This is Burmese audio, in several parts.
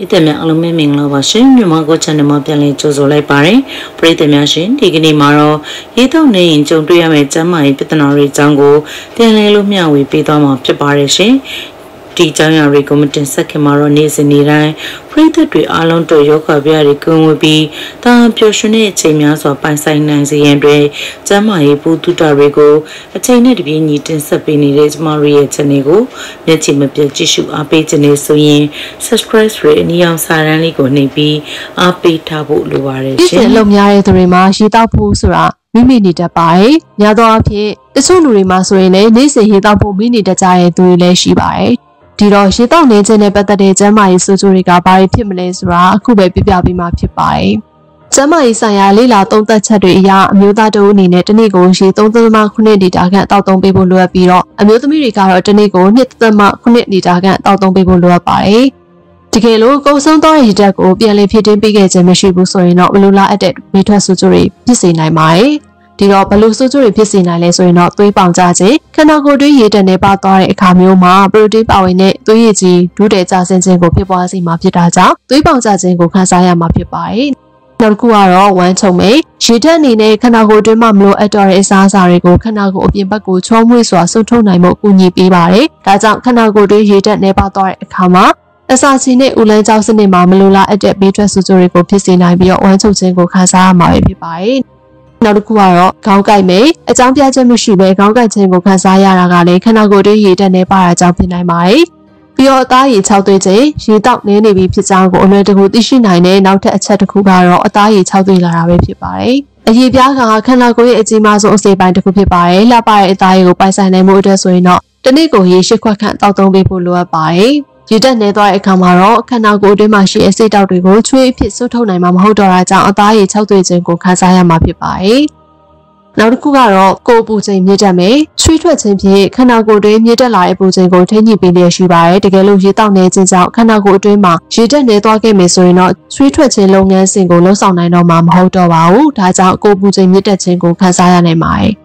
ပြည်သက်များအားလုံးပဲမင်္ဂလာပါရှင်မြန်မာကို channel မှာပြန်လည်ကြိုဆိုလိုက်ပါတယ်ပြည်သက်များရှင်ဒီကနေ့မှာတော့ရေးတော့နေရင်ကြုံတွေ့ရမယ့်ကျမ်းမာရေးပြဿနာတွေအကြောင်းကိုပြန်လည်လို့မျှဝေပေးသွားမှာဖြစ်ပါတယ်ရှင် ဒီကြောင်းရာတွေကိုမတင်ဆက်ခင်မှာတော့နေ့စဉ်နေ့တိုင်းပရိသတ်တွေအားလုံးတို့ယောဂဗျာတွေကင်းဝပြီးတာပျော်ရွှင်တဲ့အချိန်များစွာပိုင်ဆိုင်နိုင်စေရန်အတွက်ကျမ်းမာရေးပူတုတာတွေကိုအချိန်နဲ့တပြေးညီတင်ဆက်ပေးနေတဲ့ကျမတို့ရဲ့ channel ကိုမျက်ခြေမပြတ်ကြည့်ရှုအားပေးခြင်းနဲ့ဆိုရင် subscribe ရအနည်းအောင်စာရန်လေးကိုနှိပ်ပြီးအားပေးထားဖို့လိုပါတယ်ရှင်။ဒီလုံများတဲ့သူတွေမှာရေတောက်ဖို့ဆိုတာမိမိနေတတ်ပါတယ်။ညသောအဖြစ်တချို့လူတွေမှာဆိုရင်လည်းနေ့စဉ်ရေတောက်ဖို့မိနေတတ်ကြတဲ့သူတွေလည်းရှိပါတယ်။ ဒီတော့ရေတောက်နေခြင်းနဲ့ပတ်သက်တဲ့ကျန်းမာရေးဆိုးကျိုးတွေကဘာတွေဖြစ်မလဲဆိုတာအခုပဲပြပြပေးမှာဖြစ်ပါတယ်။ကျန်းမာရေးဆိုင်ရာလေ့လာသုံးသပ်ချက်တွေအရအမျိုးသားတို့အနေနဲ့တစ်နေ့ကိုရေ3.9လီတာခန့်တောက်သုံးပေးဖို့လိုအပ်ပြီးတော့အမျိုးသမီးတွေကတော့တစ်နေ့ကို2.9လီတာခန့်တောက်သုံးပေးဖို့လိုအပ်ပါတယ်။တကယ်လို့ကုံဆုံးသောရေဓာတ်ကိုပြန်လည်ဖြစ်တင်းပေးခဲ့ခြင်းမရှိဘူးဆိုရင်တော့ဘလိုလားအပ်တဲ့မေးထွက်ဆိုးကျိုးတွေဖြစ်စေနိုင်ပါတယ်။ ဒီတော့ဘလို့ဆိုးကျိုးတွေဖြစ်စေနိုင်လဲဆိုရင်တော့သွေးပေါင်ကြခြင်းခန္ဓာကိုယ်တွင်းရေတံနေပါသွားတဲ့အခါမျိုးမှာပရိုတင်းပါဝင်တဲ့သွေးရည်ကြီးဒုတဲ့ကြဆင်းခြင်းကိုဖြစ်ပွားစေမှာဖြစ်တာကြောင့်သွေးပေါင်ကြခြင်းကိုခံစားရမှာဖြစ်ပါတယ်နောက်တစ်ခုကတော့ဝမ်းချုံမိတ်ရေဓာတ်အနေနဲ့ခန္ဓာကိုယ်တွင်းမှာမလိုအပ်တော့တဲ့အစားအစာတွေကိုခန္ဓာကိုယ်အပြင်ဘက်ကိုချောမွေ့စွာဆုပ်ထုတ်နိုင်မှုအကူအညီပေးပါတယ်။ဒါကြောင့်ခန္ဓာကိုယ်တွင်းရေဓာတ်နေပါသွားတဲ့အခါမှာအစာချီနဲ့ဦးလန်းကြောက်စနစ်မှာမလိုလားအပ်တဲ့ဘေးထွက်ဆိုးကျိုးတွေကိုဖြစ်စေနိုင်ပြီးတော့ဝမ်းချုပ်ခြင်းကိုခံစားရမှာဖြစ်ပါတယ်။ နောက်တစ်ခုကတော့ခေါင်းကိုက်မယ်အကြောင်းပြချက်မရှိဘဲခေါင်းကိုက်ခြင်းကိုခံစားရတာကလည်းခန္ဓာကိုယ်တွင်းရေတက်နေပါတာကြောင့်ဖြစ်နိုင်ပါတယ်ပြီးတော့အသားရည်6သွေးခြင်းရေတောက်နေနေပြီဖြစ်ကြောင်းကိုအလွယ်တကူသိရှိနိုင်တဲ့နောက်ထပ်အချက်တစ်ခုကတော့အသားရည်6သွေးလာတာပဲဖြစ်ပါတယ်အရေးပြားကခန္ဓာကိုယ်ရဲ့အကြီးမားဆုံးအစိပ်ပိုင်းတစ်ခုဖြစ်ပါတယ်။လှပတဲ့အသားရည်ကိုပိုင်ဆိုင်နိုင်မှုအတွက်ဆိုရင်တော့တနေ့ကိုရေရှိခွက်ခန့်တောက်သုံးပေးဖို့လိုအပ်ပါတယ်။ ရေတက်နေသွားတဲ့အခါမှာတော့ခန္ဓာကိုယ်အတွင်းမှာရှိတဲ့စိတ်တောက်တွေကိုချွေးအဖြစ်ဆွတ်ထုတ်နိုင်မှာမဟုတ်တော့တာကြောင့်အသားရည်6သွေးခြင်းကိုခံစားရမှာဖြစ်ပါတယ်။နောက်တစ်ခုကတော့ကိုယ်ပူချိန်မြင့်တက်မယ်ချွေးထွက်ခြင်းဖြင့်ခန္ဓာကိုယ်တွင်းမြင့်တက်လာတဲ့ပူချိန်ကိုထိန်းညှိပေးလျက်ရှိပါတယ်တကယ်လို့ရေတောက်နေခြင်းကြောင့်ခန္ဓာကိုယ်အတွင်းမှာရေတက်နေသွားခဲ့မယ်ဆိုရင်တော့ချွေးထွက်ခြင်းလုပ်ငန်းစဉ်ကိုလှုပ်ဆောင်နိုင်တော့မှာမဟုတ်တော့ပါဘူးဒါကြောင့်ကိုယ်ပူချိန်မြင့်တက်ခြင်းကိုခံစားရနိုင်ပါတယ်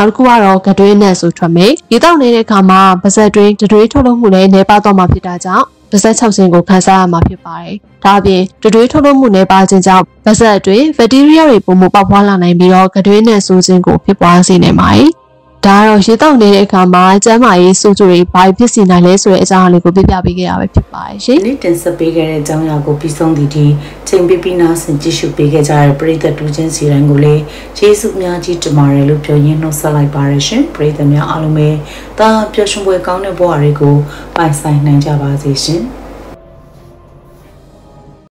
နောက်တစ်ခုကတော့ကတွင်းနဲ့ဆိုထွက်မယ်ရေတောက်နေတဲ့အခါမှာပါဇက်တွင်းတတွေးထုတ်လုပ်မှုလည်းနှဲပါတော့မှာဖြစ်တာကြောင့်ပါဇက်၆ခြင်းကိုခန်းစားရမှာဖြစ်ပါတယ်။ဒါအပြင်တတွေးထုတ်လုပ်မှုနဲ့ပါခြင်းကြောင့်ပါဇက်အတွင်းဘက်တီးရီးယားတွေပုံမှုပေါက်ဖွားလာနိုင်ပြီးတော့ကတွင်းနဲ့ဆိုးခြင်းကိုဖြစ်ပွားစေနိုင်ပါတယ်။ ဒါကတော့ရေတောက်နေတဲ့အခါမှာကျန်းမာရေးစိုးကျိုးတွေဘာဖြစ်စီနိုင်လဲဆိုတဲ့အကြောင်းအလေးကိုပြပြပေးခဲ့ရပဲဖြစ်ပါတယ်ရှင်။နေ့တင်ဆက်ပေးခဲ့တဲ့အကြောင်းအရာကိုပြီးဆုံးသည့်ဒီချိန်ပြပြနာဆင်ကြည့်ရှုပေးခဲ့ကြတဲ့ပရိသတ်တူချင်းစီတိုင်းကိုလည်းယေရှုအများကြီးတမရယ်လို့ပြောရင်းနှုတ်ဆက်လိုက်ပါရရှင်။ပရိသတ်များအားလုံးပဲတာပျော်ရွှင်ပွဲကောင်းတဲ့ဘဝတွေကိုပိုင်ဆိုင်နိုင်ကြပါစေရှင်။